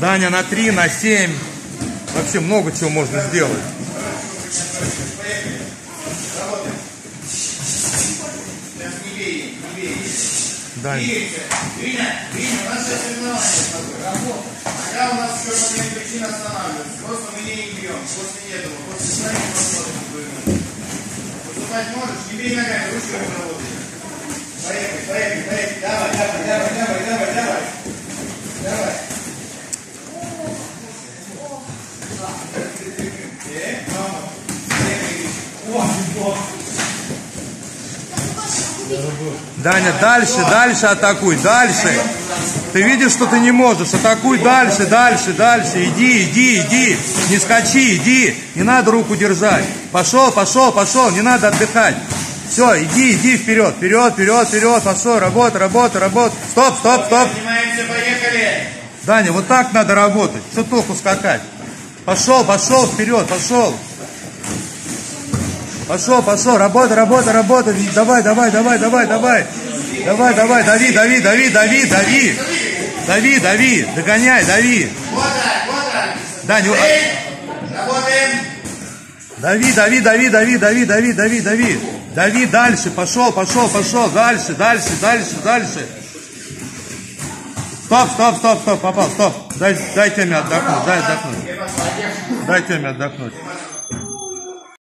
Даня на 3, на 7. Вообще много чего можно сделать. Даня. Можешь? Не бей ногами, ручками работай. Поехали, поехали, поехали. Давай, давай, давай, давай, давай, давай. Давай. Э, мама. Поехали. О, о. Даня, дальше, дальше атакуй, дальше. Ты видишь, что ты не можешь. Атакуй дальше, дальше, дальше. Иди, иди, иди. Не скачи, иди. Не надо руку держать. Пошел, пошел, пошел. Не надо отдыхать. Все, иди, иди вперед, вперед, вперед, вперед. Пошел, работа, работа, работа. Стоп, стоп, стоп. Даня, вот так надо работать. Что толку скакать? Пошел, пошел, вперед, пошел. Пошел, пошел, работа, работа, работа. Давай, давай, давай, давай, давай. Давай, давай, дави, дави, дави, дави, дави. Дави, дави, догоняй, дави. Вот так. Даня, Эй, Работаем. дави, дави, дави, дави, дави, дави, дави, дави. Дави дальше, пошел, пошел, пошел, дальше, дальше, дальше, дальше. Стоп, стоп, стоп, стоп, попал, стоп. Дай, дай теме отдохнуть, дай отдохнуть. Дай теме отдохнуть.